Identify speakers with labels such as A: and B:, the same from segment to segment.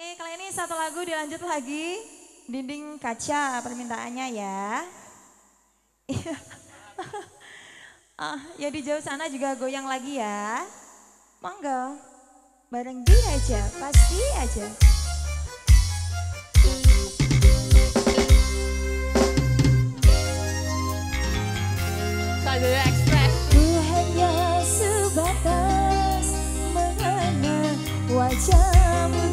A: Oke, kali ini satu lagu dilanjut lagi. Dinding kaca permintaannya ya. ah, ya di jauh sana juga goyang lagi ya. Monggo. Bareng dia aja, pasti aja. Ku hanya sebatas mengenal wajahmu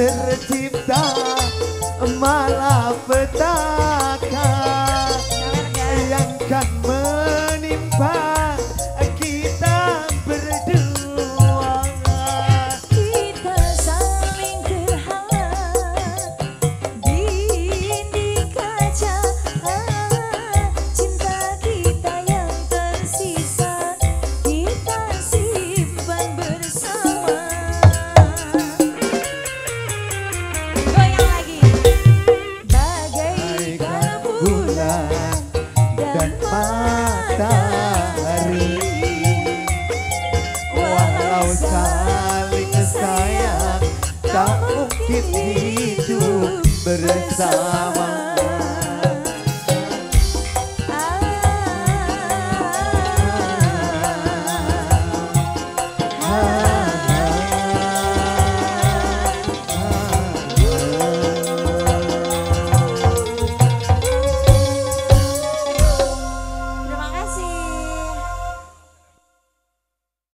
B: tercipta malapetaka yang kan
A: bulan dan matahari.
B: Walau saling sayang tak mungkin hidup bersama